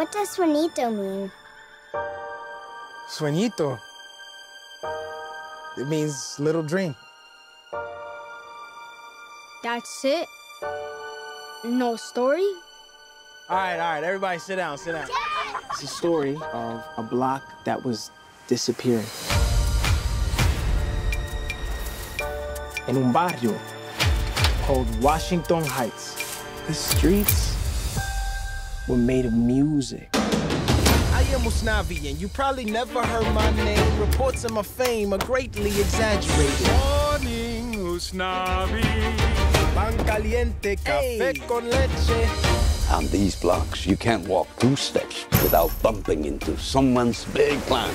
What does sueñito mean? Sueñito. It means little dream. That's it? No story? All right, all right, everybody sit down, sit down. It's a story of a block that was disappearing. In un barrio called Washington Heights, the streets were made of music. I am Usnavi, and you probably never heard my name. Reports of my fame are greatly exaggerated. Morning, Usnavi. Pan caliente, café con leche. On these blocks, you can't walk two steps without bumping into someone's big plan.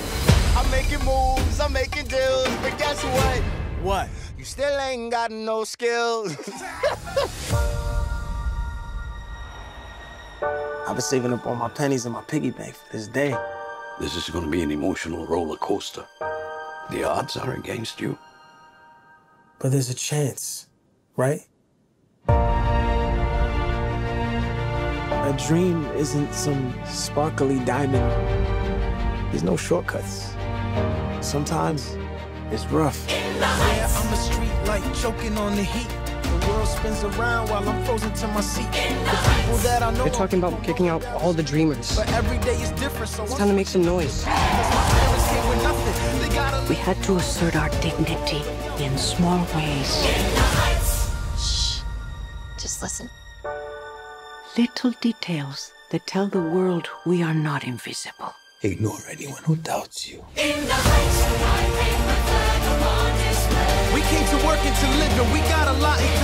I'm making moves, I'm making deals, but guess what? What? You still ain't got no skills. I've been saving up all my pennies in my piggy bank for this day. This is going to be an emotional roller coaster. The odds are against you. But there's a chance, right? A dream isn't some sparkly diamond. There's no shortcuts. Sometimes it's rough. Yeah, I'm a street light choking on the heat. The world spins around while I'm frozen to my seat. The people that I know. They're talking about kicking out all the dreamers. But every day is different, so It's time to make some noise. We had to assert our dignity in small ways. Shh. Just listen. Little details that tell the world we are not invisible. Ignore anyone who doubts you. We came to work and to live, and we got a lot in common.